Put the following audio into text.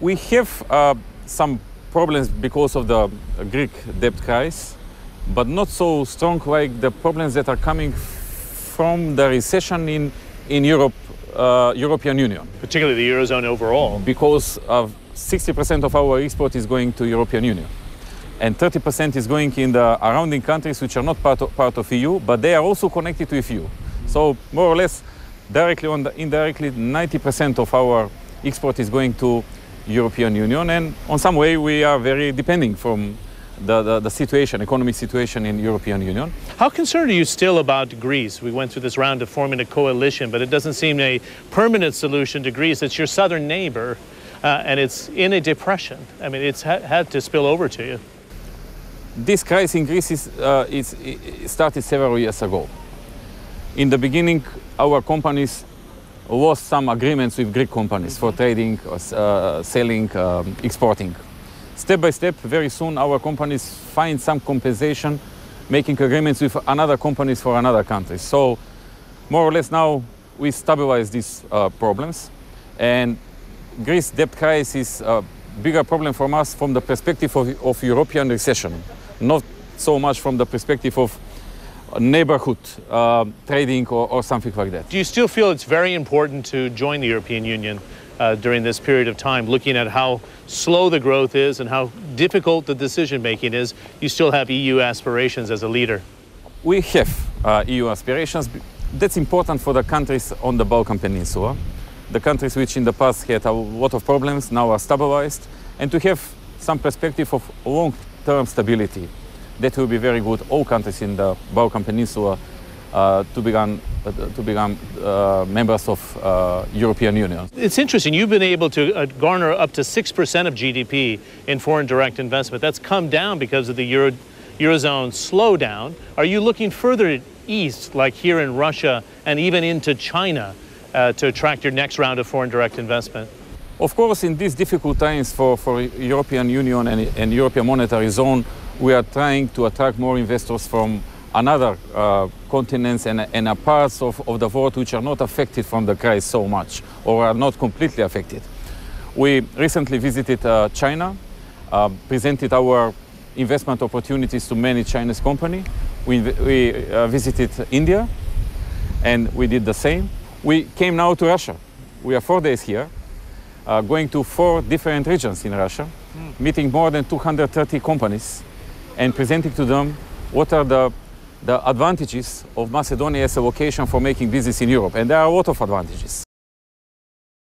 We have uh, some problems because of the Greek debt crisis, but not so strong like the problems that are coming from the recession in, in Europe, uh, European Union. Particularly the Eurozone overall. Because of 60% of our export is going to European Union. And 30% is going in the surrounding countries which are not part of, part of EU, but they are also connected to EU. So more or less, directly or indirectly, 90% of our export is going to European Union, and on some way we are very depending from the, the, the, situation, economic situation in European Union. How concerned are you still about Greece? We went through this round of forming a coalition, but it doesn't seem a permanent solution to Greece. It's your southern neighbor, uh, and it's in a depression. I mean, it's ha had to spill over to you. This crisis in Greece is, uh, is, started several years ago. In the beginning, our companies lost some agreements with Greek companies for trading, uh, selling, um, exporting. Step by step, very soon our companies find some compensation, making agreements with another companies for another countries. So more or less now we stabilize these uh, problems. And Greece debt crisis is a bigger problem for us from the perspective of, of European recession, not so much from the perspective of neighborhood uh, trading or, or, something like that. Do you still feel it's very important to join the European Union uh, during this period of time, looking at how slow the growth is and how difficult the decision making is? You still have EU aspirations as a leader. We have uh, EU aspirations. That's important for the countries on the Balkan Peninsula. The countries which in the past had a lot of problems now are stabilized, and to have some perspective of long-term stability that will be very good all countries in the Balkan Peninsula uh, to become uh, to become uh, members of uh, European Union. It's interesting. You've been able to uh, garner up to six percent of GDP in foreign direct investment. That's come down because of the Euro, eurozone slowdown. Are you looking further east, like here in Russia and even into China, uh, to attract your next round of foreign direct investment? Of course, in these difficult times for, for European Union and, and European monetary zone, we are trying to attract more investors from another uh, continents and, and parts of, of the world which are not affected from the crisis so much or are not completely affected. We recently visited uh, China, uh, presented our investment opportunities to many Chinese companies. We, we uh, visited India and we did the same. We came now to Russia. We are four days here, uh, going to four different regions in Russia, mm. meeting more than 230 companies and presenting to them what are the, the advantages of Macedonia as a location for making business in Europe. And there are a lot of advantages.